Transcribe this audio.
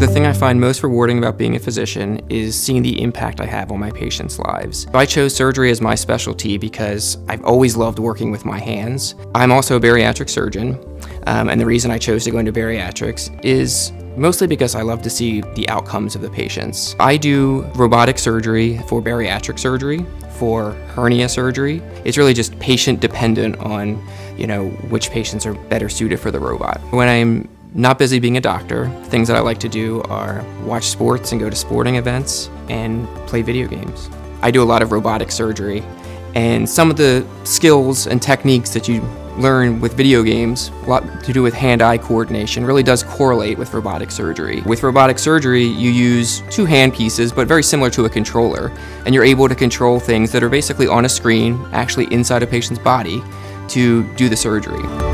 The thing I find most rewarding about being a physician is seeing the impact I have on my patients' lives. I chose surgery as my specialty because I've always loved working with my hands. I'm also a bariatric surgeon, um, and the reason I chose to go into bariatrics is mostly because I love to see the outcomes of the patients. I do robotic surgery for bariatric surgery, for hernia surgery. It's really just patient dependent on, you know, which patients are better suited for the robot. When I'm not busy being a doctor, things that I like to do are watch sports and go to sporting events and play video games. I do a lot of robotic surgery and some of the skills and techniques that you learn with video games, a lot to do with hand-eye coordination, really does correlate with robotic surgery. With robotic surgery, you use two hand pieces, but very similar to a controller, and you're able to control things that are basically on a screen, actually inside a patient's body, to do the surgery.